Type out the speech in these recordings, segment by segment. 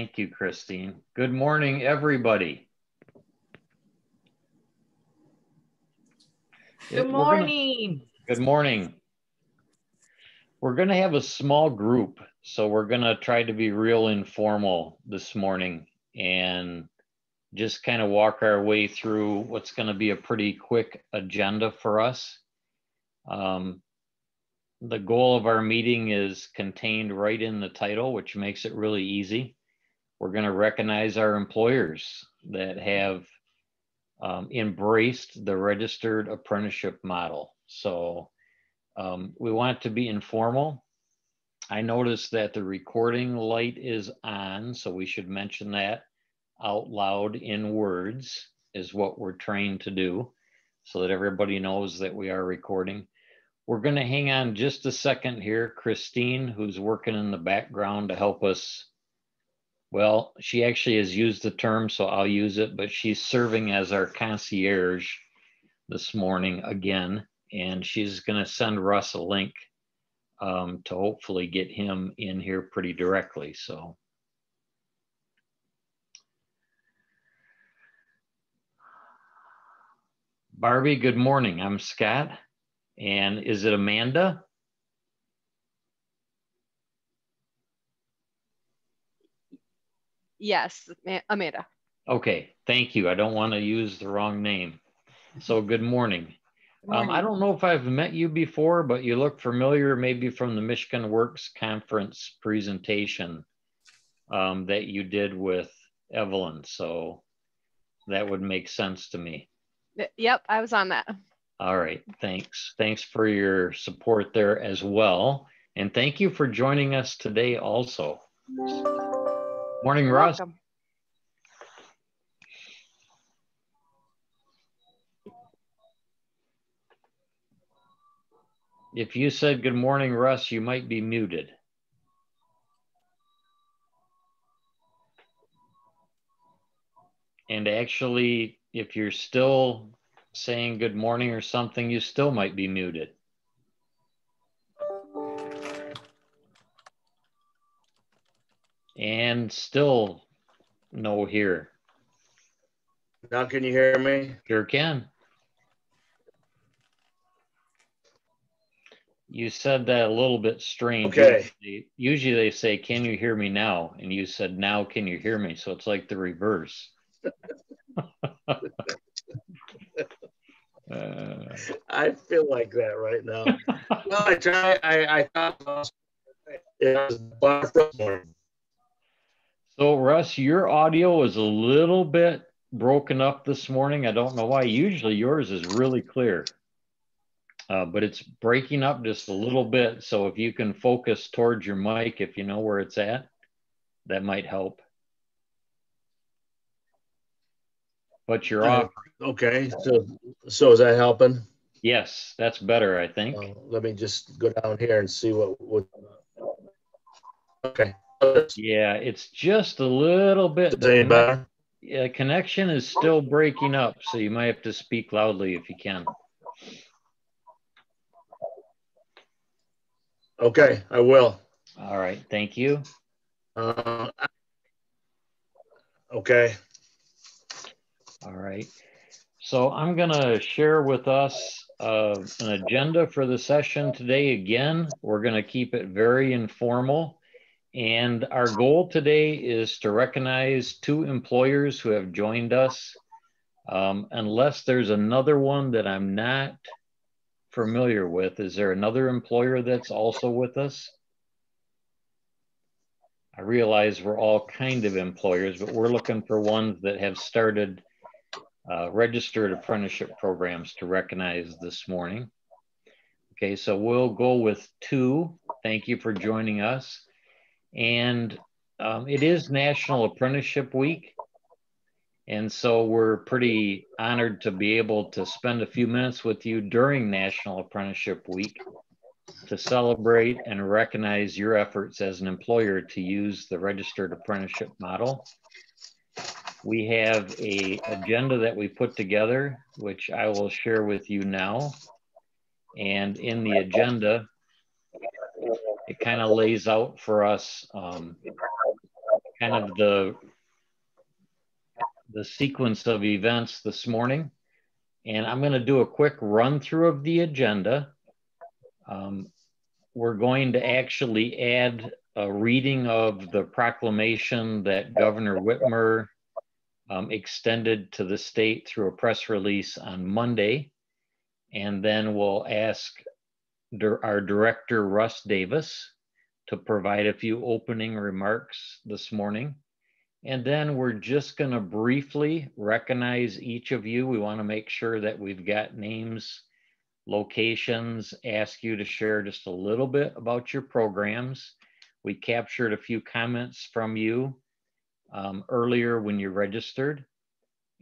Thank you, Christine. Good morning, everybody. Good morning. Gonna, good morning. We're going to have a small group, so we're going to try to be real informal this morning and just kind of walk our way through what's going to be a pretty quick agenda for us. Um, the goal of our meeting is contained right in the title, which makes it really easy. We're going to recognize our employers that have um, embraced the registered apprenticeship model. So um, we want it to be informal. I noticed that the recording light is on, so we should mention that out loud in words is what we're trained to do so that everybody knows that we are recording. We're going to hang on just a second here. Christine, who's working in the background to help us. Well, she actually has used the term, so I'll use it, but she's serving as our concierge this morning again, and she's going to send Russ a link um, to hopefully get him in here pretty directly. So. Barbie, good morning. I'm Scott. And is it Amanda? Yes, Amanda. Okay, thank you. I don't want to use the wrong name. So good morning. Good morning. Um, I don't know if I've met you before, but you look familiar maybe from the Michigan Works Conference presentation um, that you did with Evelyn. So that would make sense to me. Yep, I was on that. All right, thanks. Thanks for your support there as well. And thank you for joining us today also. Morning, You're Russ. Welcome. If you said good morning, Russ, you might be muted. And actually, if you're still saying good morning or something, you still might be muted. And still no here. Now can you hear me? Sure can. You said that a little bit strange. Okay. Usually, usually they say, can you hear me now? And you said, now can you hear me? So it's like the reverse. Uh, I feel like that right now. well, I try. I, I thought it was So, Russ, your audio is a little bit broken up this morning. I don't know why. Usually, yours is really clear, uh, but it's breaking up just a little bit. So, if you can focus towards your mic, if you know where it's at, that might help. But you're uh, off. Okay, so so is that helping? Yes, that's better, I think. Uh, let me just go down here and see what what. Okay. Yeah, it's just a little bit. Is any better? Yeah, connection is still breaking up, so you might have to speak loudly if you can. Okay, I will. All right, thank you. Uh, okay. All right. So I'm going to share with us uh, an agenda for the session today. Again, we're going to keep it very informal. And our goal today is to recognize two employers who have joined us. Um, unless there's another one that I'm not familiar with, is there another employer that's also with us? I realize we're all kind of employers, but we're looking for ones that have started uh, registered apprenticeship programs to recognize this morning. Okay, so we'll go with two. Thank you for joining us. And um, it is National Apprenticeship Week. And so we're pretty honored to be able to spend a few minutes with you during National Apprenticeship Week to celebrate and recognize your efforts as an employer to use the registered apprenticeship model we have a agenda that we put together, which I will share with you now. And in the agenda, it kind of lays out for us um, kind of the the sequence of events this morning. And I'm going to do a quick run through of the agenda. Um, we're going to actually add a reading of the proclamation that Governor Whitmer um, extended to the state through a press release on Monday. And then we'll ask our director, Russ Davis, to provide a few opening remarks this morning. And then we're just going to briefly recognize each of you. We want to make sure that we've got names, locations, ask you to share just a little bit about your programs. We captured a few comments from you um, earlier when you registered.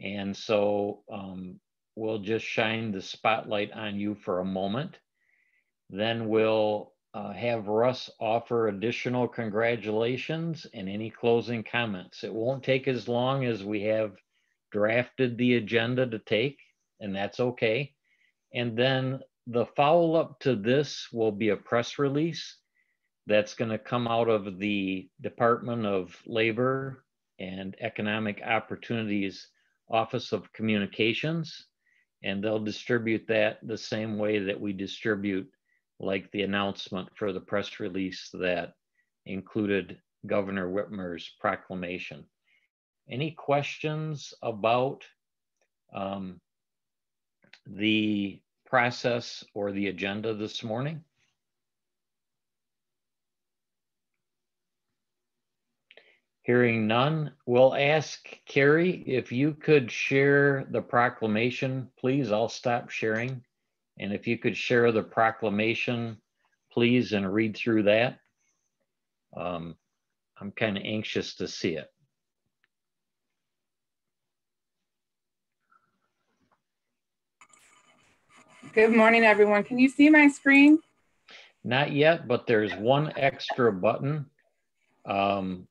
And so um, we'll just shine the spotlight on you for a moment. Then we'll uh, have Russ offer additional congratulations and any closing comments. It won't take as long as we have drafted the agenda to take, and that's okay. And then the follow up to this will be a press release that's going to come out of the Department of Labor and Economic Opportunities Office of Communications. And they'll distribute that the same way that we distribute like the announcement for the press release that included Governor Whitmer's proclamation. Any questions about um, the process or the agenda this morning? Hearing none, we'll ask Carrie if you could share the proclamation, please. I'll stop sharing. And if you could share the proclamation, please, and read through that. Um, I'm kind of anxious to see it. Good morning, everyone. Can you see my screen? Not yet, but there's one extra button. Um,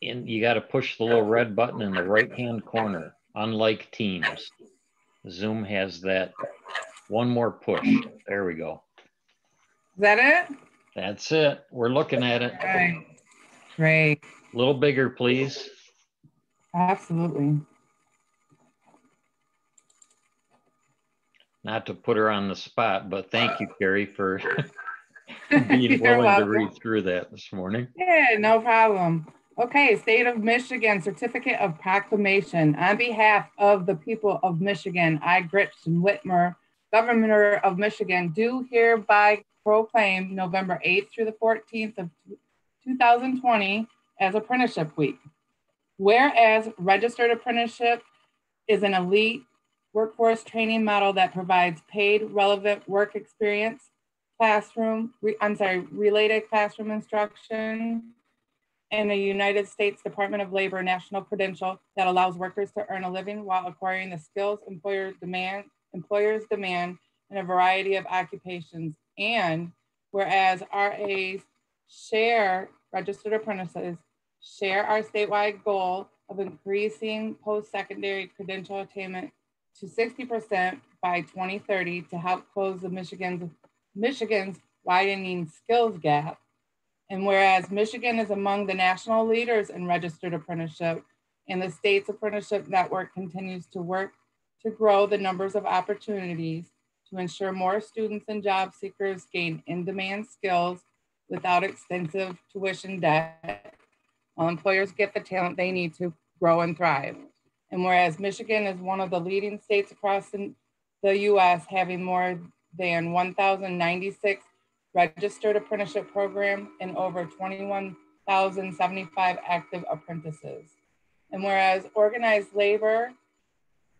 and you got to push the little red button in the right-hand corner, unlike Teams. Zoom has that one more push. There we go. Is that it? That's it. We're looking at it. Right. Great. A little bigger, please. Absolutely. Not to put her on the spot, but thank you, Carrie, for being willing welcome. to read through that this morning. Yeah, no problem. Okay, State of Michigan Certificate of Proclamation. On behalf of the people of Michigan, I, Gretchen Whitmer, Governor of Michigan, do hereby proclaim November 8th through the 14th of 2020 as Apprenticeship Week. Whereas registered apprenticeship is an elite workforce training model that provides paid relevant work experience, classroom, re, I'm sorry, related classroom instruction, and a United States Department of Labor national credential that allows workers to earn a living while acquiring the skills employer demand employers demand in a variety of occupations. And whereas RAs share registered apprentices, share our statewide goal of increasing post-secondary credential attainment to 60% by 2030 to help close the Michigan's, Michigan's widening skills gap. And whereas Michigan is among the national leaders in registered apprenticeship and the state's apprenticeship network continues to work to grow the numbers of opportunities to ensure more students and job seekers gain in-demand skills without extensive tuition debt, while employers get the talent they need to grow and thrive. And whereas Michigan is one of the leading states across the US, having more than 1,096 registered apprenticeship program and over 21,075 active apprentices. And whereas organized labor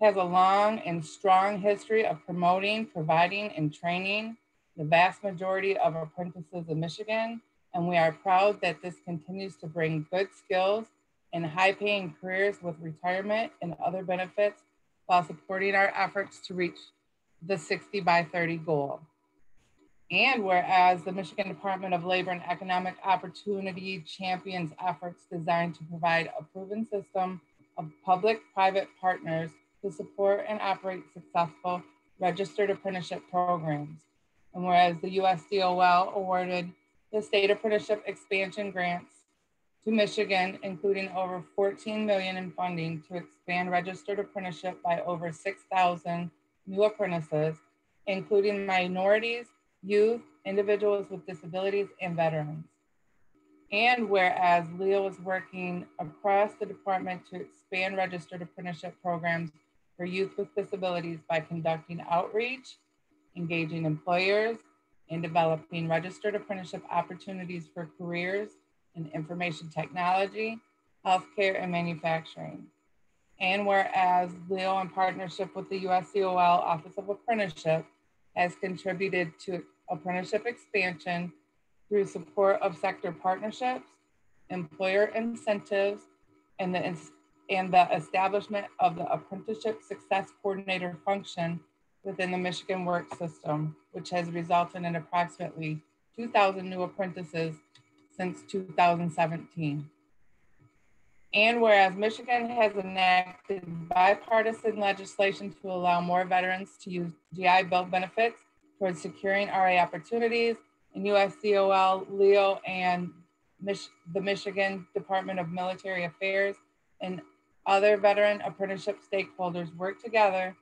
has a long and strong history of promoting, providing, and training the vast majority of apprentices in Michigan. And we are proud that this continues to bring good skills and high paying careers with retirement and other benefits while supporting our efforts to reach the 60 by 30 goal. And whereas the Michigan Department of Labor and Economic Opportunity champions efforts designed to provide a proven system of public-private partners to support and operate successful registered apprenticeship programs. And whereas the USDOL awarded the state apprenticeship expansion grants to Michigan, including over 14 million in funding to expand registered apprenticeship by over 6,000 new apprentices, including minorities, youth, individuals with disabilities, and veterans. And whereas Leo is working across the department to expand registered apprenticeship programs for youth with disabilities by conducting outreach, engaging employers, and developing registered apprenticeship opportunities for careers in information technology, healthcare, and manufacturing. And whereas Leo, in partnership with the USDOL Office of Apprenticeship, has contributed to apprenticeship expansion through support of sector partnerships, employer incentives, and the, and the establishment of the Apprenticeship Success Coordinator function within the Michigan Work System, which has resulted in approximately 2,000 new apprentices since 2017. And whereas Michigan has enacted bipartisan legislation to allow more veterans to use GI Bill benefits towards securing RA opportunities, and USDOL, LEO, and Mich the Michigan Department of Military Affairs and other veteran apprenticeship stakeholders work together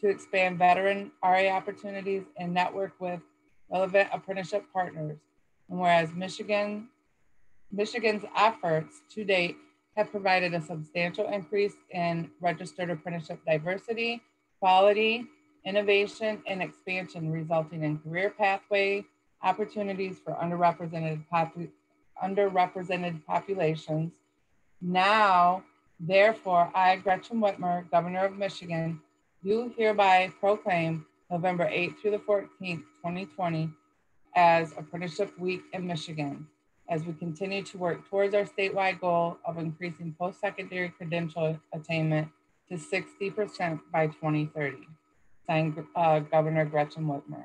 to expand veteran RA opportunities and network with relevant apprenticeship partners. And whereas Michigan, Michigan's efforts to date have provided a substantial increase in registered apprenticeship diversity, quality, innovation, and expansion, resulting in career pathway opportunities for underrepresented, popu underrepresented populations. Now, therefore, I, Gretchen Whitmer, Governor of Michigan, do hereby proclaim November 8th through the 14th, 2020 as Apprenticeship Week in Michigan as we continue to work towards our statewide goal of increasing post-secondary credential attainment to 60% by 2030. Signed, uh, Governor Gretchen Whitmer.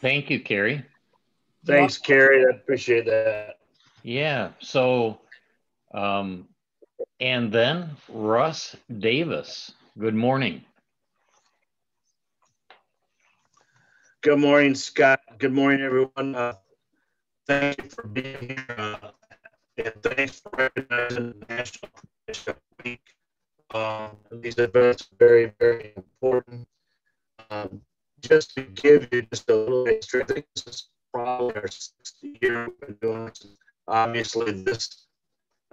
Thank you, Carrie. Thanks, Carrie. I appreciate that. Yeah. So, um, and then Russ Davis. Good morning. Good morning, Scott. Good morning, everyone. Uh, thank you for being here. Uh, and thanks for recognizing National Apprenticeship Week. Um, these events are very, very important. Um, just to give you just a little extra, I think this is probably our sixth year we've been doing this. Obviously, this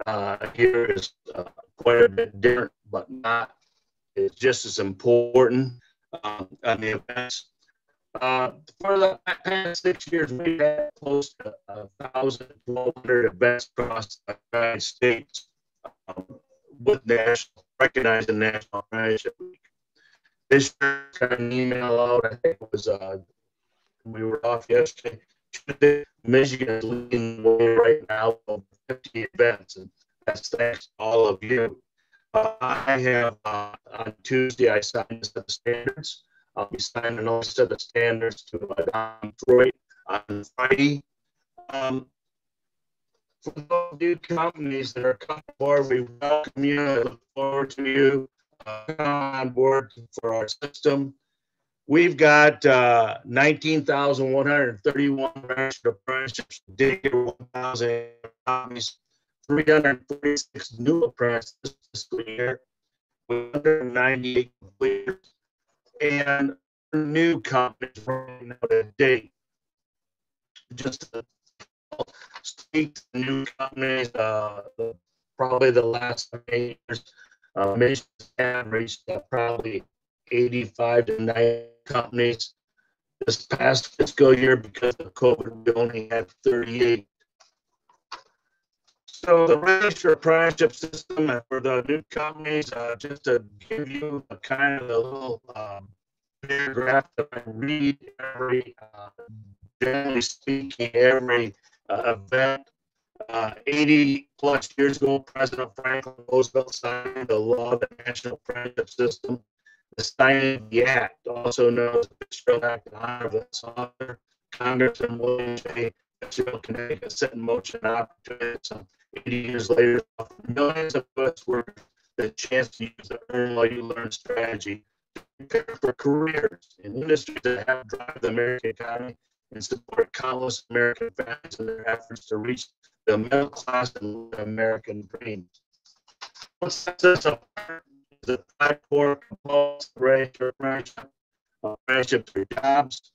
uh, here is uh, quite a bit different, but not it's just as important. Um, I mean, events. Uh, for the past six years, we've had close to a thousand, twelve hundred events across the United States um, with national, recognizing National Apprenticeship Week. This got an email out. I think it was uh, we were off yesterday. Michigan is leading the way right now of 50 events, and that's thanks to all of you. Uh, I have uh, on Tuesday I signed a set of standards. I'll be signing another set of standards to uh, Detroit on Friday. Um, for those new companies that are coming forward, we welcome you. I look forward to you on board for our system. We've got uh, 19,131 registered apprenticeships, did get 1,000 companies, 346 new apprentices this year, 198 completers, and new companies running out of date. Just to speak to new companies, uh, probably the last eight years, uh, Michigan's averaged uh, probably 85 to 90 companies. This past fiscal year, because of COVID, we only had 38. So the register apprenticeship system for the new companies, uh, just to give you a kind of a little um, paragraph that I read every, uh, generally speaking, every uh, event. Uh, 80 plus years ago, President Franklin Roosevelt signed the law of the National Apprenticeship System the signing of the act, also known as the Fitzgerald Act in honor of its author, Congressman William J. Fitzgerald, Connecticut, set in motion an opportunity some 80 years later, millions of us were the chance to use the Earn While You Learn strategy to prepare for careers in industries that have drive the American economy and support countless American families in their efforts to reach the middle class and American dream. What sets us apart is the five core components of friendship, uh, friendships for jobs,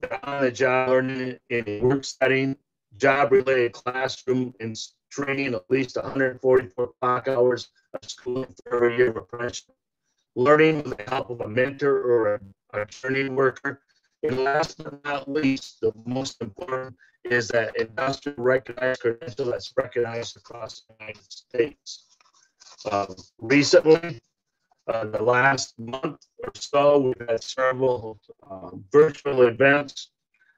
the on-the-job learning in a work setting, job-related classroom and training at least 144 clock hours of school for a year of apprenticeship, learning with the help of a mentor or a, a worker, and last but not least, the most important is that industrial recognized credential that's recognized across the United States. Uh, recently, uh, the last month or so, we've had several uh, virtual events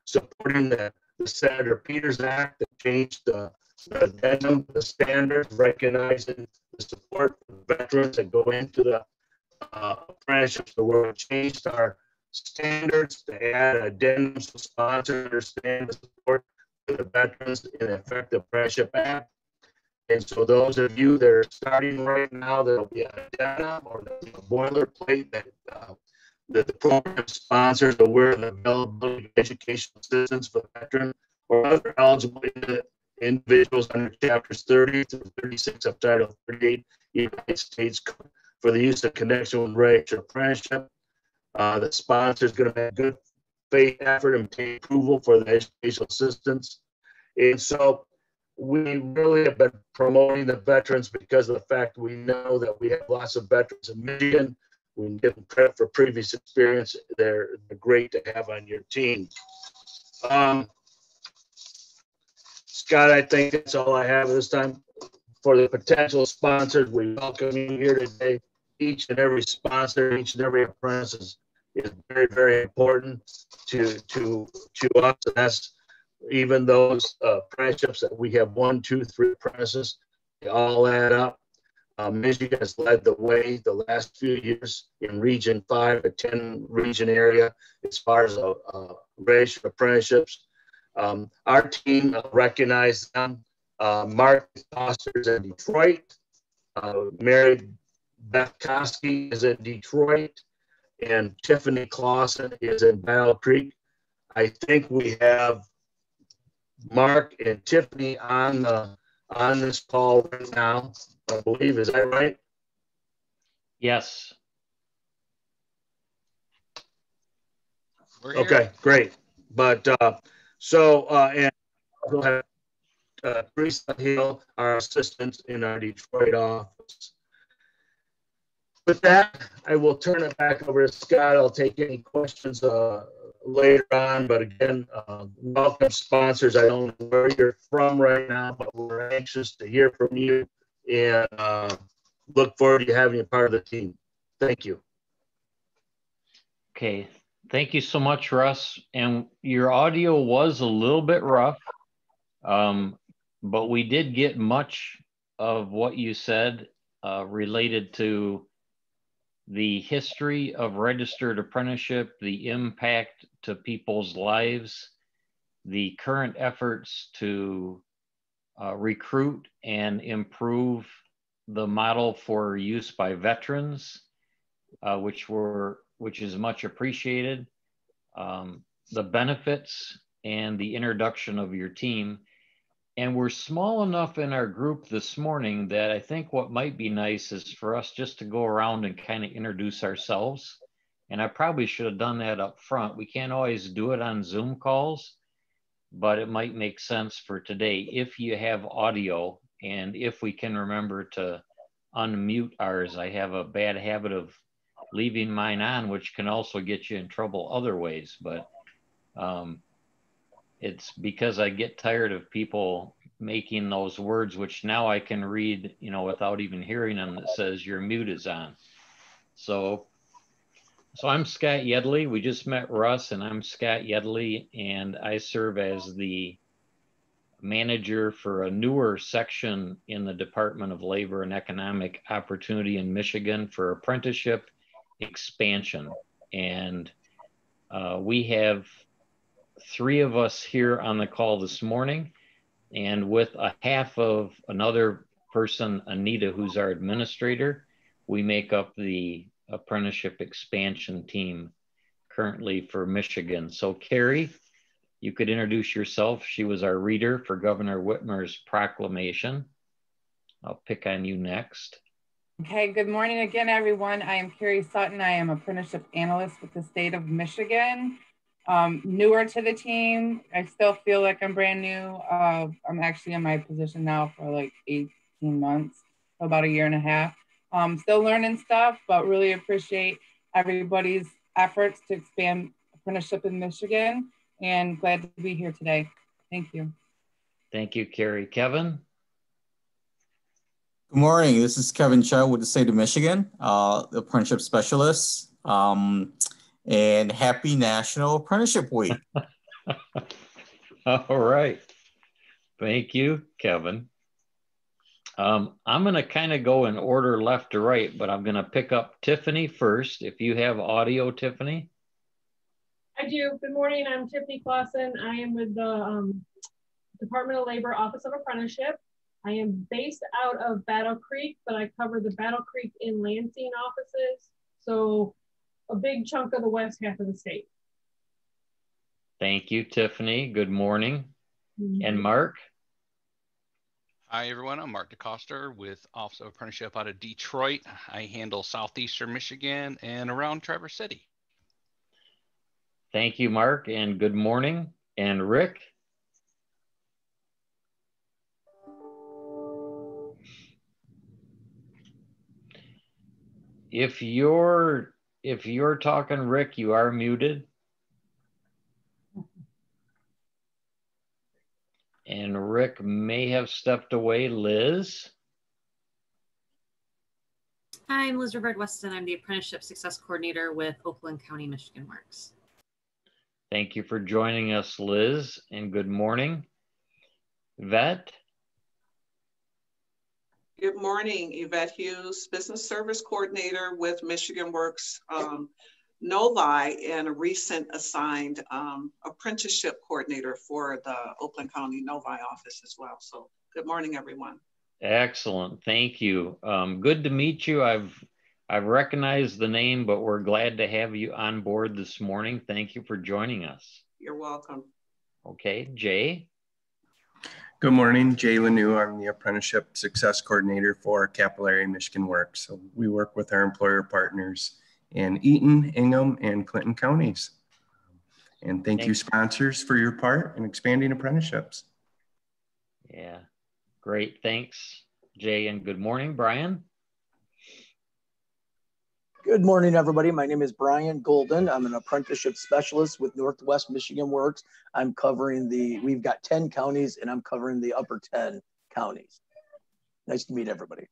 supporting the, the Senator Peters Act that changed the, the standards, recognizing the support for veterans that go into the uh, apprenticeships. The world changed our standards to add addendums to sponsor understand the support for the veterans in the Effective Apprenticeship Act. And so those of you that are starting right now, there'll be an addendum or a boilerplate that uh, that the program sponsors are aware of the availability of educational assistance for veterans or other eligible individuals under chapters 30 to 36 of Title 38 United States for the use of connection with registered apprenticeship. Uh, the sponsor is going to make good faith effort and obtain approval for the educational assistance. And so we really have been promoting the veterans because of the fact we know that we have lots of veterans in Michigan. We can give them credit for previous experience. They're, they're great to have on your team. Um, Scott, I think that's all I have this time. For the potential sponsors, we welcome you here today. Each and every sponsor, each and every apprentice is, is very, very important to to to us. And that's even those uh, apprenticeships that we have one, two, three apprentices, they all add up. Uh, Michigan has led the way the last few years in Region 5, a 10 region area, as far as uh, uh, registered apprenticeships. Um, our team recognized them. Uh, Mark Foster's in Detroit. Uh, Mary Beth Koski is in Detroit. And Tiffany Clausen is in Battle Creek. I think we have Mark and Tiffany on the on this call right now. I believe is that right? Yes. Okay, great. But uh, so uh, and we'll have uh, Teresa Hill, our assistant in our Detroit office. With that, I will turn it back over to Scott. I'll take any questions uh, later on. But again, uh, welcome sponsors. I don't know where you're from right now, but we're anxious to hear from you and uh, look forward to having you part of the team. Thank you. Okay. Thank you so much, Russ. And your audio was a little bit rough, um, but we did get much of what you said uh, related to the history of registered apprenticeship, the impact to people's lives, the current efforts to uh, recruit and improve the model for use by veterans, uh, which were which is much appreciated. Um, the benefits and the introduction of your team. And we're small enough in our group this morning that I think what might be nice is for us just to go around and kind of introduce ourselves. And I probably should have done that up front. We can't always do it on Zoom calls, but it might make sense for today if you have audio and if we can remember to unmute ours. I have a bad habit of leaving mine on, which can also get you in trouble other ways. But um, it's because I get tired of people making those words, which now I can read, you know, without even hearing them that says your mute is on. So, so I'm Scott Yedley. We just met Russ and I'm Scott Yedley and I serve as the manager for a newer section in the Department of Labor and Economic Opportunity in Michigan for apprenticeship expansion. And uh, we have three of us here on the call this morning, and with a half of another person, Anita, who's our administrator, we make up the apprenticeship expansion team currently for Michigan. So Carrie, you could introduce yourself. She was our reader for Governor Whitmer's proclamation. I'll pick on you next. Okay, good morning again, everyone. I am Carrie Sutton. I am apprenticeship analyst with the state of Michigan. Um, newer to the team. I still feel like I'm brand new. Uh, I'm actually in my position now for like 18 months, about a year and a half. Um, still learning stuff, but really appreciate everybody's efforts to expand apprenticeship in Michigan and glad to be here today. Thank you. Thank you, Carrie. Kevin? Good morning. This is Kevin Chow with the state of Michigan, uh, the apprenticeship specialist. Um, and happy National Apprenticeship Week. All right. Thank you, Kevin. Um, I'm going to kind of go in order left to right, but I'm going to pick up Tiffany first. If you have audio, Tiffany. I do. Good morning. I'm Tiffany Clausen. I am with the um, Department of Labor Office of Apprenticeship. I am based out of Battle Creek, but I cover the Battle Creek in Lansing offices. So a big chunk of the west half of the state. Thank you, Tiffany. Good morning. Mm -hmm. And Mark? Hi, everyone. I'm Mark DeCoster with Office of Apprenticeship out of Detroit. I handle Southeastern Michigan and around Traverse City. Thank you, Mark, and good morning. And Rick? If you're if you're talking, Rick, you are muted. And Rick may have stepped away. Liz? Hi, I'm Liz Rivard Weston. I'm the Apprenticeship Success Coordinator with Oakland County Michigan Works. Thank you for joining us, Liz, and good morning. Vet? Good morning, Yvette Hughes, Business Service Coordinator with Michigan Works um, Novi and a recent assigned um, apprenticeship coordinator for the Oakland County Novi office as well. So good morning, everyone. Excellent, thank you. Um, good to meet you. I've I've recognized the name, but we're glad to have you on board this morning. Thank you for joining us. You're welcome. Okay, Jay. Good morning, Jay Lanou. I'm the Apprenticeship Success Coordinator for Capital Area Michigan Works. So we work with our employer partners in Eaton, Ingham, and Clinton counties. And thank Thanks. you, sponsors, for your part in expanding apprenticeships. Yeah, great. Thanks, Jay, and good morning, Brian. Good morning, everybody. My name is Brian Golden. I'm an apprenticeship specialist with Northwest Michigan Works. I'm covering the, we've got 10 counties and I'm covering the upper 10 counties. Nice to meet everybody.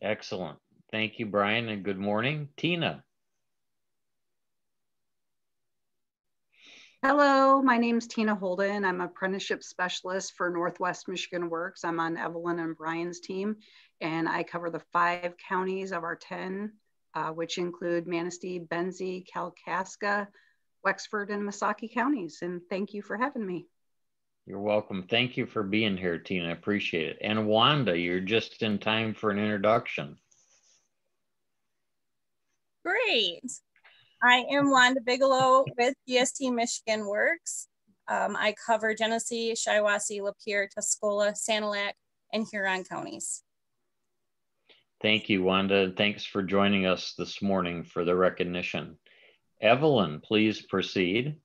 Excellent. Thank you, Brian, and good morning. Tina. Hello, my name is Tina Holden. I'm apprenticeship specialist for Northwest Michigan Works. I'm on Evelyn and Brian's team, and I cover the five counties of our 10 uh, which include Manistee, Benzie, Kalkaska, Wexford, and Missaukee counties. And thank you for having me. You're welcome. Thank you for being here, Tina. I appreciate it. And Wanda, you're just in time for an introduction. Great. I am Wanda Bigelow with GST Michigan Works. Um, I cover Genesee, Shiawassee, Lapeer, Tuscola, Sanilac, and Huron counties. Thank you, Wanda, and thanks for joining us this morning for the recognition. Evelyn, please proceed.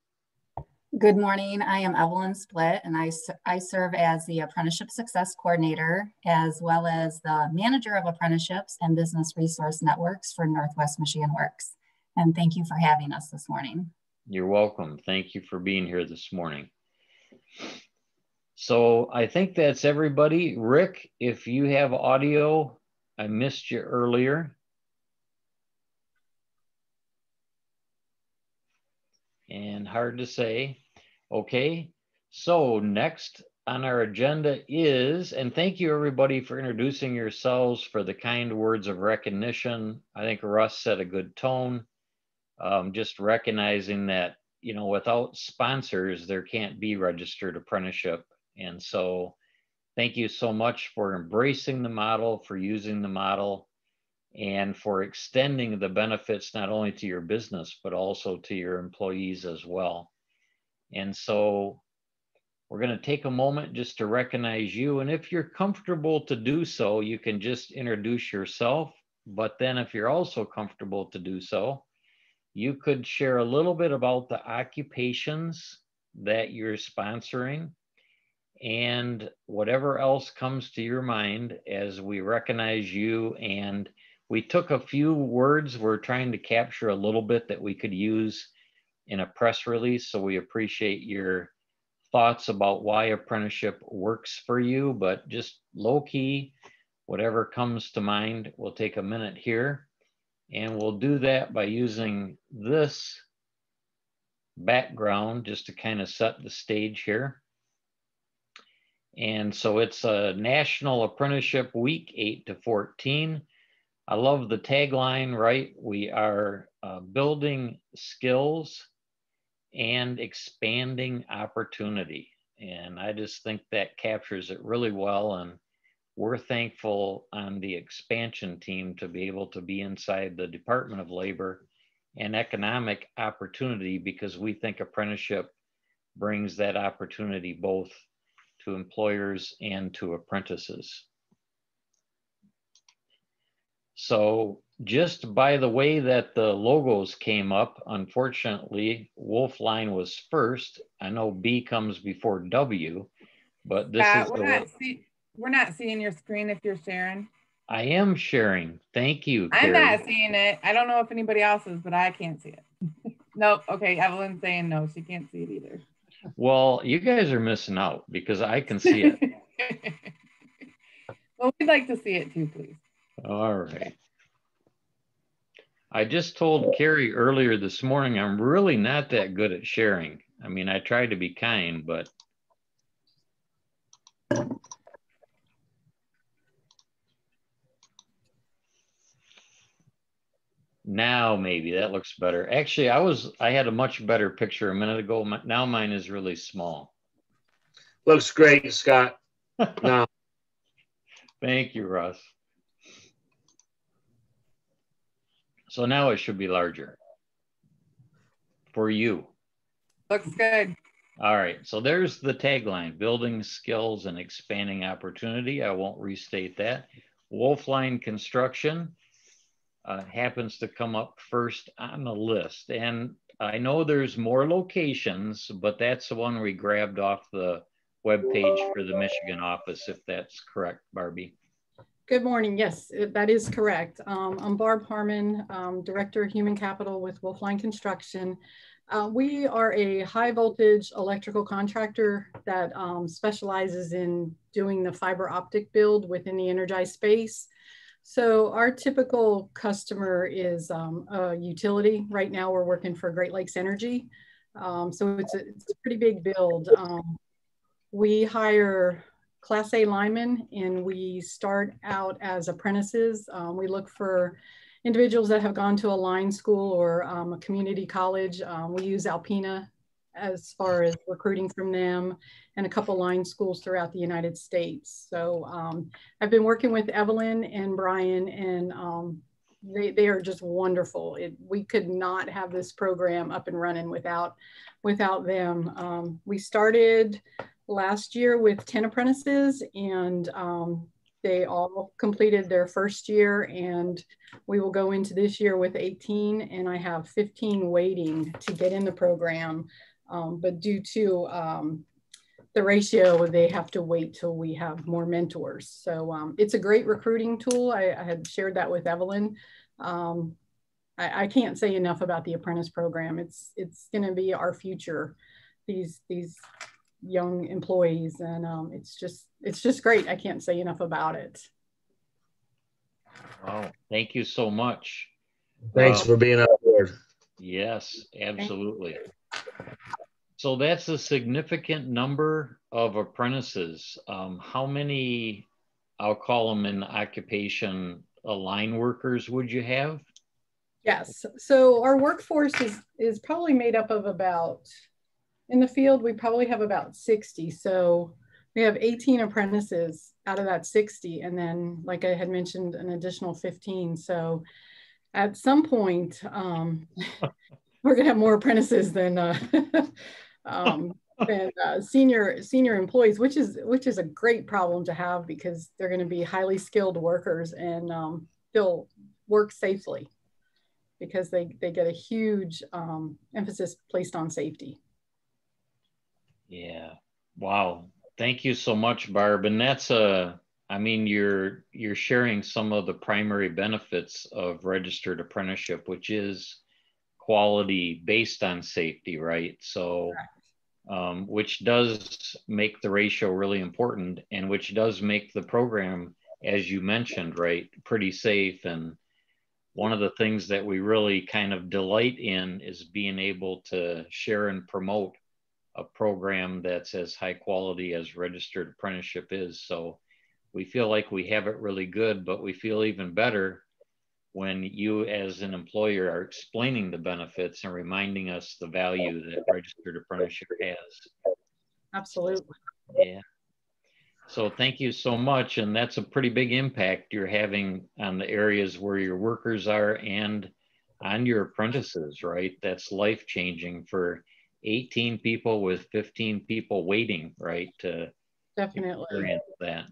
Good morning. I am Evelyn Split, and I, I serve as the Apprenticeship Success Coordinator, as well as the Manager of Apprenticeships and Business Resource Networks for Northwest Michigan Works. And thank you for having us this morning. You're welcome. Thank you for being here this morning. So I think that's everybody. Rick, if you have audio, I missed you earlier. And hard to say. Okay, so next on our agenda is, and thank you everybody for introducing yourselves for the kind words of recognition. I think Russ set a good tone. Um, just recognizing that, you know, without sponsors, there can't be registered apprenticeship. And so Thank you so much for embracing the model, for using the model. and for extending the benefits not only to your business, but also to your employees as well. And so we're going to take a moment just to recognize you. And if you're comfortable to do so, you can just introduce yourself. But then, if you're also comfortable to do so, you could share a little bit about the occupations that you're sponsoring and whatever else comes to your mind as we recognize you. And we took a few words, we're trying to capture a little bit that we could use in a press release. So we appreciate your thoughts about why apprenticeship works for you, but just low key, whatever comes to mind, we'll take a minute here. And we'll do that by using this background just to kind of set the stage here. And so it's a National Apprenticeship Week, 8 to 14. I love the tagline, right? We are uh, building skills and expanding opportunity. And I just think that captures it really well. And we're thankful on the expansion team to be able to be inside the Department of Labor and Economic Opportunity because we think apprenticeship brings that opportunity both to employers and to apprentices. So just by the way that the logos came up, unfortunately, Wolfline was first. I know B comes before W, but this uh, is we're not see, we're not seeing your screen if you're sharing. I am sharing. Thank you. I'm Carrie. not seeing it. I don't know if anybody else is, but I can't see it. nope. Okay, Evelyn's saying no, she can't see it either. Well, you guys are missing out because I can see it. well, we'd like to see it too, please. All right. I just told Carrie earlier this morning I'm really not that good at sharing. I mean, I try to be kind, but now maybe that looks better. Actually, I was I had a much better picture a minute ago. Now mine is really small. Looks great, Scott. Now. Thank you, Russ. So now it should be larger for you. Looks good. All right, so there's the tagline, building skills and expanding opportunity. I won't restate that. Wolfline Construction uh, happens to come up first on the list. And I know there's more locations, but that's the one we grabbed off the web page for the Michigan office, if that's correct, Barbie. Good morning. Yes, that is correct. Um, I'm Barb Harmon, um, Director of Human Capital with Wolfline Construction. Uh, we are a high voltage electrical contractor that um, specializes in doing the fiber optic build within the energized space. So our typical customer is um, a utility. Right now we're working for Great Lakes Energy. Um, so it's a, it's a, pretty big build. Um, we hire Class A linemen, and we start out as apprentices. Um, we look for individuals that have gone to a line school or um, a community college. Um, we use Alpena as far as recruiting from them and a couple line schools throughout the United States. So um, I've been working with Evelyn and Brian and um, they, they are just wonderful. It, we could not have this program up and running without, without them. Um, we started last year with 10 apprentices and um, they all completed their first year and we will go into this year with 18 and I have 15 waiting to get in the program. Um, but due to um, the ratio, they have to wait till we have more mentors. So um, it's a great recruiting tool. I, I had shared that with Evelyn. Um, I, I, can't say enough about the apprentice program. It's it's going to be our future. These these young employees and um, it's just it's just great i can't say enough about it wow thank you so much thanks for being on board yes absolutely so that's a significant number of apprentices um, how many i'll call them in occupation uh, line workers would you have yes so our workforce is is probably made up of about in the field, we probably have about 60. So we have 18 apprentices out of that 60. And then, like I had mentioned, an additional 15. So at some point, um, we're going to have more apprentices than, uh, um, uh, senior senior employees, which is which is a great problem to have because they're going to be highly skilled workers and um, they'll work safely because they, they get a huge um, emphasis placed on safety. Yeah. Wow. Thank you so much, Barb. And that's a, I mean, you're you're sharing some of the primary benefits of registered apprenticeship, which is quality based on safety, right? So, um, which does make the ratio really important, and which does make the program, as you mentioned, right, pretty safe. And one of the things that we really kind of delight in is being able to share and promote a program that's as high quality as registered apprenticeship is. So we feel like we have it really good, but we feel even better when you as an employer are explaining the benefits and reminding us the value that registered apprenticeship has. Absolutely. Yeah. So thank you so much. And that's a pretty big impact you're having on the areas where your workers are and on your apprentices, right? That's life changing for 18 people with 15 people waiting, right? To definitely experience that.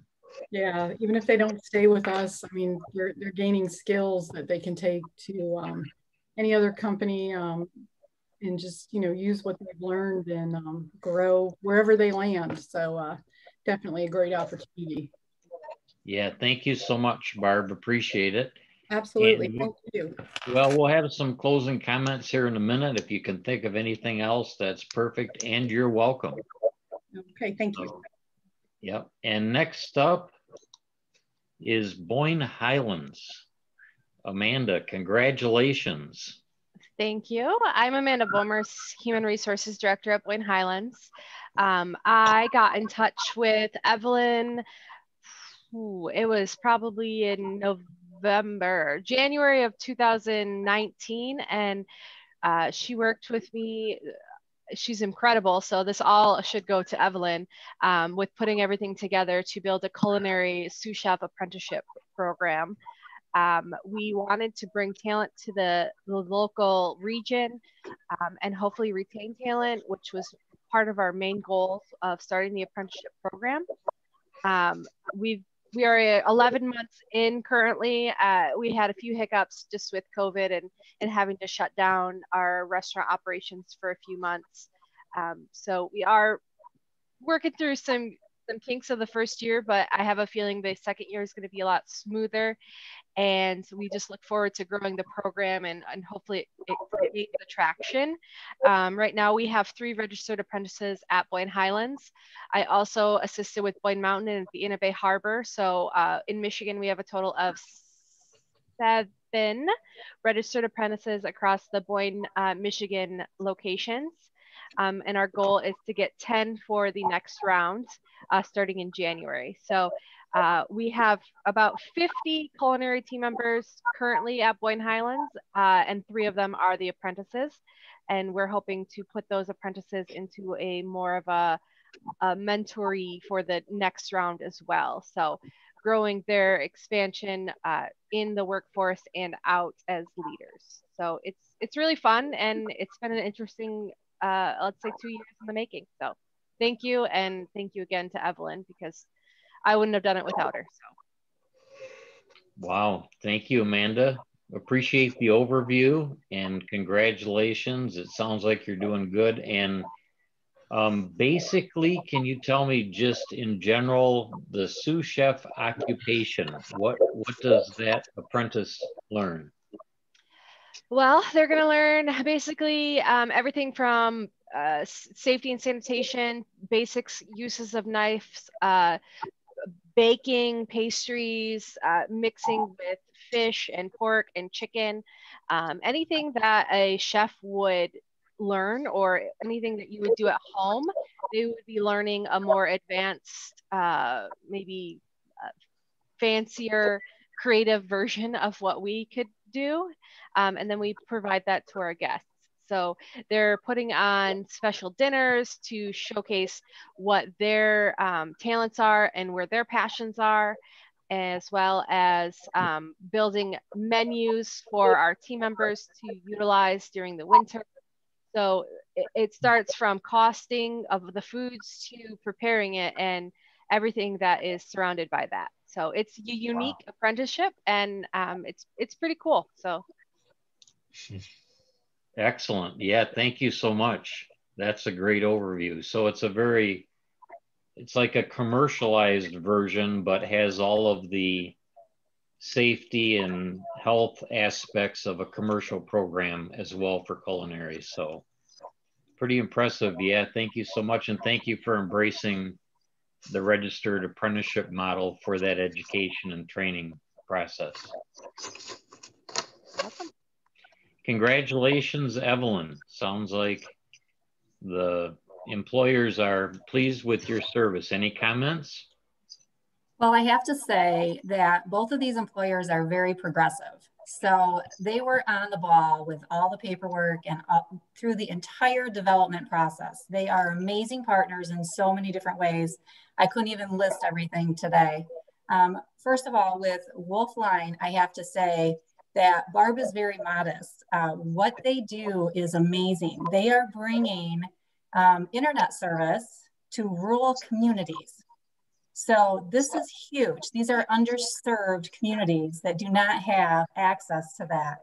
Yeah, even if they don't stay with us, I mean, they're, they're gaining skills that they can take to um, any other company um, and just, you know, use what they've learned and um, grow wherever they land. So uh, definitely a great opportunity. Yeah, thank you so much, Barb. Appreciate it. Absolutely. And, Thank you. Well, we'll have some closing comments here in a minute. If you can think of anything else, that's perfect. And you're welcome. Okay, thank you. So, yep. And next up is Boyne Highlands. Amanda, congratulations. Thank you. I'm Amanda Bomers, Human Resources Director at Boyne Highlands. Um, I got in touch with Evelyn, ooh, it was probably in November January of 2019. And uh, she worked with me. She's incredible. So this all should go to Evelyn um, with putting everything together to build a culinary sous chef apprenticeship program. Um, we wanted to bring talent to the, the local region um, and hopefully retain talent, which was part of our main goals of starting the apprenticeship program. Um, we've we are 11 months in currently. Uh, we had a few hiccups just with COVID and, and having to shut down our restaurant operations for a few months. Um, so we are working through some some kinks of the first year, but I have a feeling the second year is going to be a lot smoother. And we just look forward to growing the program and, and hopefully it, it gains traction. Um, right now, we have three registered apprentices at Boyne Highlands. I also assisted with Boyne Mountain and the Inn at Bay Harbor. So uh, in Michigan, we have a total of seven registered apprentices across the Boyne, uh, Michigan locations. Um, and our goal is to get 10 for the next round uh, starting in January. So uh, we have about 50 culinary team members currently at Boyne Highlands, uh, and three of them are the apprentices. And we're hoping to put those apprentices into a more of a, a mentory for the next round as well. So growing their expansion uh, in the workforce and out as leaders. So it's it's really fun and it's been an interesting uh, let's say two years in the making. So thank you. And thank you again to Evelyn because I wouldn't have done it without her. So. Wow. Thank you, Amanda. Appreciate the overview and congratulations. It sounds like you're doing good. And um, basically, can you tell me just in general the sous chef occupation? What what does that apprentice learn? Well, they're going to learn basically um, everything from uh, safety and sanitation, basics uses of knives, uh, baking, pastries, uh, mixing with fish and pork and chicken, um, anything that a chef would learn or anything that you would do at home, they would be learning a more advanced, uh, maybe uh, fancier, creative version of what we could do. Um, and then we provide that to our guests. So they're putting on special dinners to showcase what their um, talents are and where their passions are, as well as um, building menus for our team members to utilize during the winter. So it, it starts from costing of the foods to preparing it and everything that is surrounded by that. So it's a unique wow. apprenticeship and um, it's it's pretty cool. So excellent. Yeah, thank you so much. That's a great overview. So it's a very it's like a commercialized version, but has all of the safety and health aspects of a commercial program as well for culinary. So pretty impressive. Yeah, thank you so much. And thank you for embracing the registered apprenticeship model for that education and training process. Congratulations, Evelyn. Sounds like the employers are pleased with your service. Any comments? Well, I have to say that both of these employers are very progressive. So they were on the ball with all the paperwork and through the entire development process. They are amazing partners in so many different ways. I couldn't even list everything today. Um, first of all, with Wolfline, I have to say that Barb is very modest. Uh, what they do is amazing. They are bringing um, internet service to rural communities. So this is huge. These are underserved communities that do not have access to that.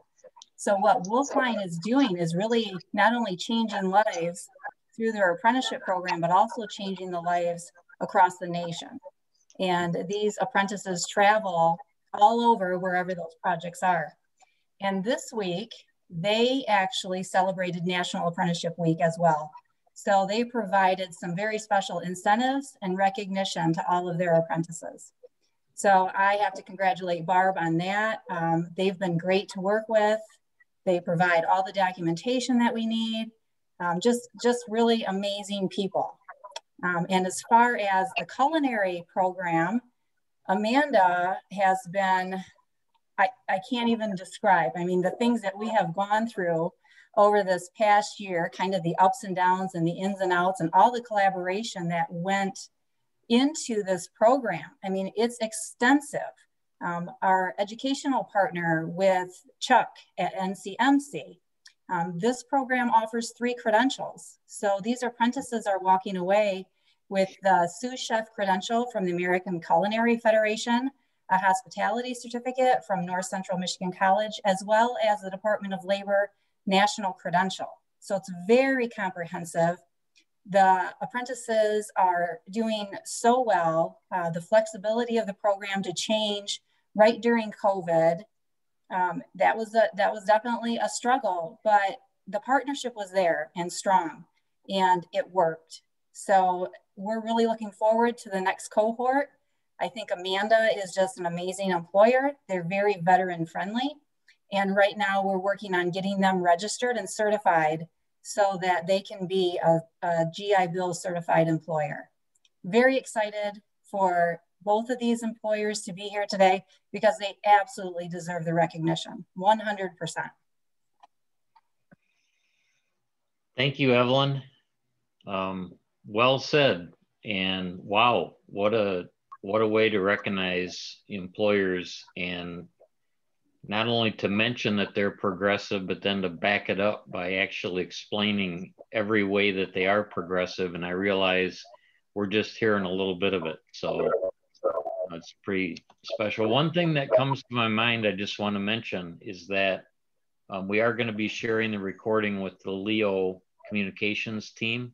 So what Wolfline is doing is really not only changing lives through their apprenticeship program, but also changing the lives across the nation. And these apprentices travel all over wherever those projects are. And this week, they actually celebrated National Apprenticeship Week as well. So they provided some very special incentives and recognition to all of their apprentices. So I have to congratulate Barb on that. Um, they've been great to work with. They provide all the documentation that we need. Um, just, just really amazing people. Um, and as far as the culinary program, Amanda has been, I, I can't even describe. I mean, the things that we have gone through over this past year, kind of the ups and downs and the ins and outs and all the collaboration that went into this program. I mean, it's extensive. Um, our educational partner with Chuck at NCMC, um, this program offers three credentials. So these apprentices are walking away with the sous chef credential from the American Culinary Federation, a hospitality certificate from North Central Michigan College, as well as the Department of Labor national credential. So it's very comprehensive. The apprentices are doing so well. Uh, the flexibility of the program to change right during COVID, um, that was a, that was definitely a struggle, but the partnership was there and strong, and it worked. So we're really looking forward to the next cohort. I think Amanda is just an amazing employer. They're very veteran friendly. And right now we're working on getting them registered and certified so that they can be a, a GI Bill certified employer. Very excited for both of these employers to be here today because they absolutely deserve the recognition, 100%. Thank you, Evelyn. Um, well said. And wow, what a what a way to recognize employers and not only to mention that they're progressive, but then to back it up by actually explaining every way that they are progressive. And I realize we're just hearing a little bit of it. So it's pretty special. One thing that comes to my mind, I just want to mention is that um, we are going to be sharing the recording with the Leo communications team.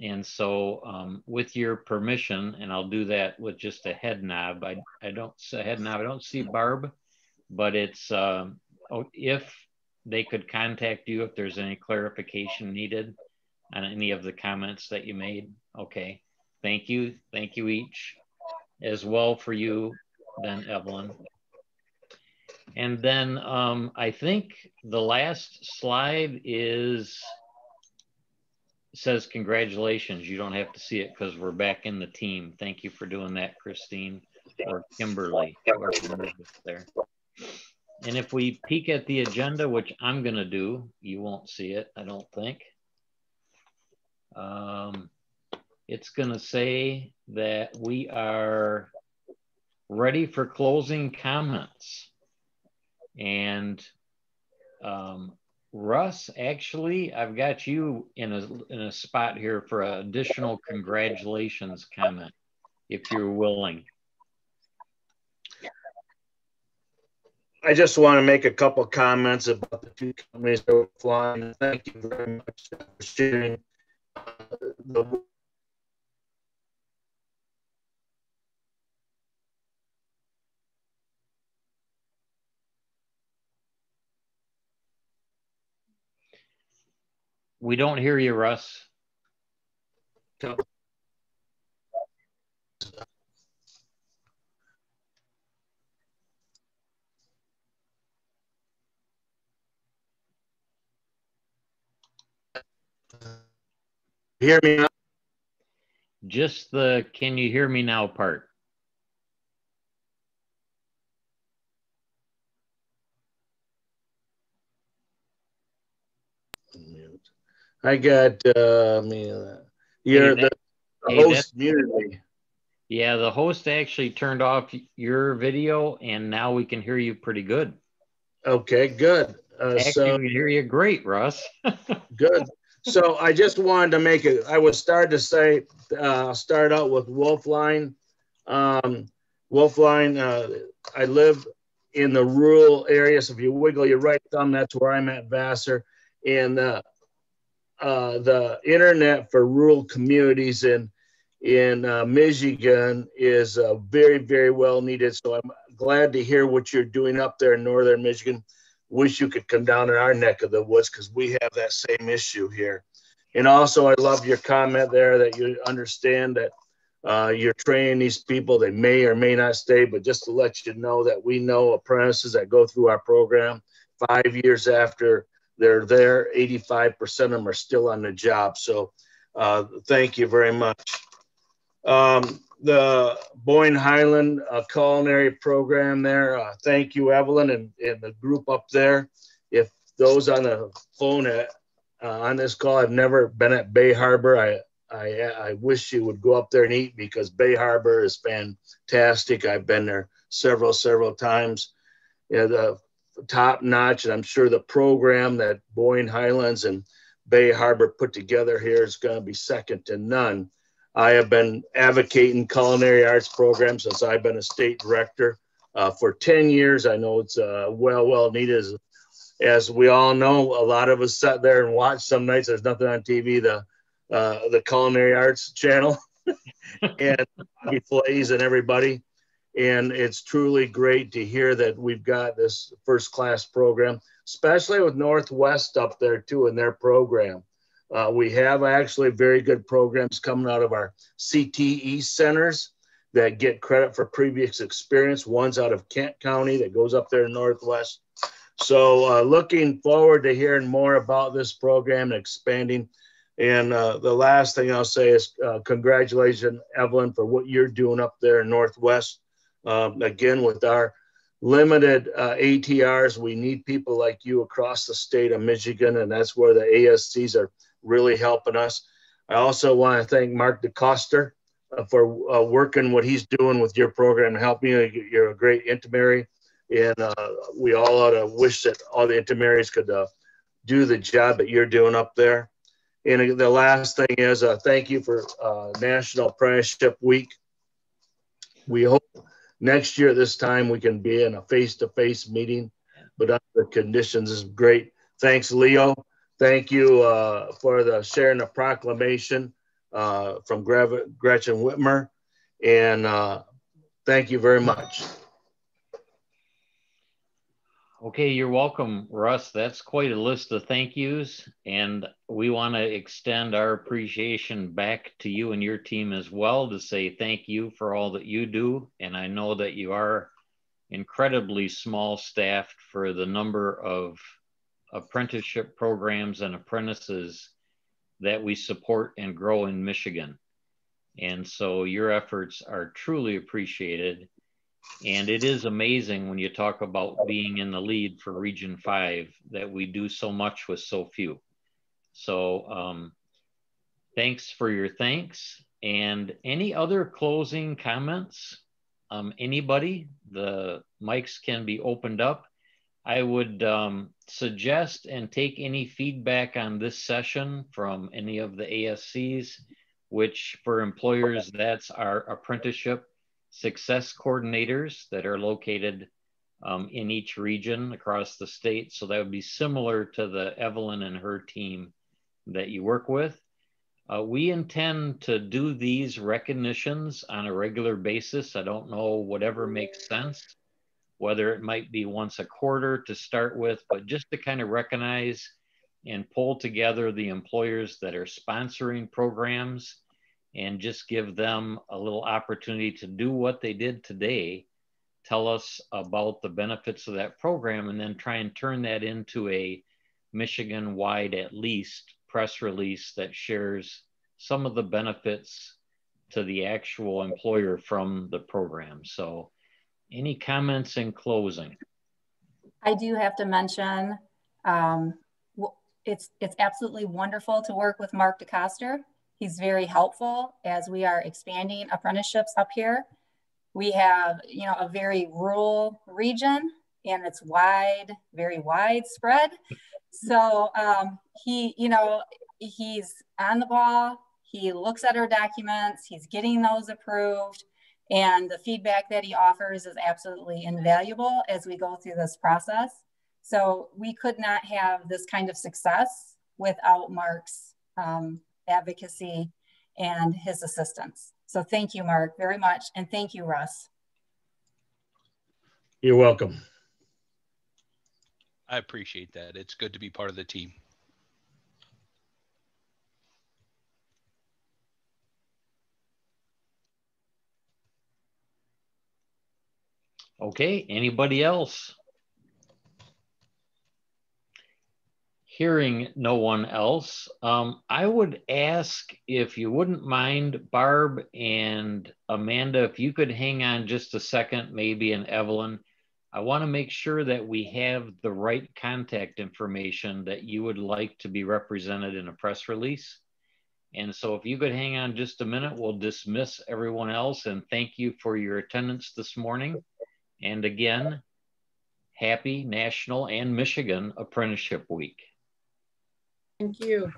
And so, um, with your permission, and I'll do that with just a head nod. I, I don't head nod. I don't see Barb but it's uh, if they could contact you if there's any clarification needed on any of the comments that you made. Okay, thank you. Thank you each as well for you then Evelyn. And then um, I think the last slide is says congratulations. You don't have to see it because we're back in the team. Thank you for doing that, Christine or Kimberly. There. and if we peek at the agenda, which I'm going to do, you won't see it, I don't think. Um, it's going to say that we are ready for closing comments. And um, Russ, actually, I've got you in a, in a spot here for an additional congratulations comment, if you're willing. I just want to make a couple comments about the two companies that were flying. Thank you very much for sharing uh, the We don't hear you, Russ. Hear me now? Just the can you hear me now part. I got, uh, I mean, uh, you're Hey, the, that- the hey, host muted. Yeah, the host actually turned off your video and now we can hear you pretty good. Okay, good. Uh, Actually, so we can hear you great, Russ. good. So I just wanted to make it, I was starting to say, uh, I'll start out with Wolfline. Um, Wolfline, uh, I live in the rural area. So if you wiggle your right thumb, that's where I'm at Vassar. And, uh, uh, the internet for rural communities in in uh, Michigan is uh, very very well needed. So I'm glad to hear what you're doing up there in northern Michigan. Wish you could come down in our neck of the woods because we have that same issue here. And also, I love your comment there that you understand that uh, you're training these people. They may or may not stay, but just to let you know that we know apprentices that go through our program five years after they're there, 85% of them are still on the job. So uh, thank you very much. Um, the Boyne Highland uh, culinary program there. Uh, thank you, Evelyn, and, and the group up there. If those on the phone at, uh, on this call have never been at Bay Harbor, I, I, I wish you would go up there and eat because Bay Harbor is fantastic. I've been there several, several times. Yeah, the top notch, and I'm sure the program that Boyne Highlands and Bay Harbor put together here is going to be second to none. I have been advocating culinary arts programs since I've been a state director uh, for 10 years. I know it's uh, well, well needed. As, as we all know, a lot of us sat there and watched some nights. There's nothing on TV, the uh, the culinary arts channel, and Bobby Flays and everybody. And it's truly great to hear that we've got this first class program, especially with Northwest up there too in their program. Uh, we have actually very good programs coming out of our CTE centers that get credit for previous experience. One's out of Kent County that goes up there in Northwest. So uh, looking forward to hearing more about this program and expanding. And uh, the last thing I'll say is uh, congratulations, Evelyn, for what you're doing up there in Northwest. Um, again, with our limited uh, ATRs, we need people like you across the state of Michigan, and that's where the ASCs are really helping us. I also want to thank Mark DeCoster uh, for uh, working what he's doing with your program, helping you. You're a great intermary, and uh, we all ought to wish that all the intermaries could uh, do the job that you're doing up there. And the last thing is uh, thank you for National Apprenticeship Week. We hope next year at this time we can be in a face-to-face meeting, but under the conditions is great. Thanks, Leo. Thank you uh, for the sharing the proclamation uh, from Gretchen Whitmer, and uh, thank you very much. Okay, you're welcome, Russ. That's quite a list of thank yous. And we want to extend our appreciation back to you and your team as well to say thank you for all that you do. And I know that you are incredibly small staffed for the number of apprenticeship programs and apprentices that we support and grow in Michigan. And so your efforts are truly appreciated. And it is amazing when you talk about being in the lead for Region 5 that we do so much with so few. So um, thanks for your thanks. And any other closing comments? Um, anybody? The mics can be opened up. I would um, suggest and take any feedback on this session from any of the ASCs, which for employers, that's our apprenticeship success coordinators that are located um, in each region across the state. So that would be similar to the Evelyn and her team that you work with. Uh, we intend to do these recognitions on a regular basis. I don't know whatever makes sense, whether it might be once a quarter to start with, but just to kind of recognize and pull together the employers that are sponsoring programs and just give them a little opportunity to do what they did today, tell us about the benefits of that program, and then try and turn that into a Michigan wide, at least, press release that shares some of the benefits to the actual employer from the program. So, any comments in closing? I do have to mention um, it's it's absolutely wonderful to work with Mark DeCoster. He's very helpful as we are expanding apprenticeships up here. We have, you know, a very rural region and it's wide, very widespread. So um, he, you know, he's on the ball. He looks at our documents. He's getting those approved. And the feedback that he offers is absolutely invaluable as we go through this process. So we could not have this kind of success without Mark's um, advocacy and his assistance. So thank you, Mark, very much. And thank you, Russ. You're welcome. I appreciate that. It's good to be part of the team. Okay, anybody else? Hearing no one else, um, I would ask if you wouldn't mind, Barb and Amanda, if you could hang on just a second, maybe, and Evelyn. I want to make sure that we have the right contact information that you would like to be represented in a press release. And so if you could hang on just a minute, we'll dismiss everyone else and thank you for your attendance this morning. And again, happy National and Michigan Apprenticeship Week. Thank you.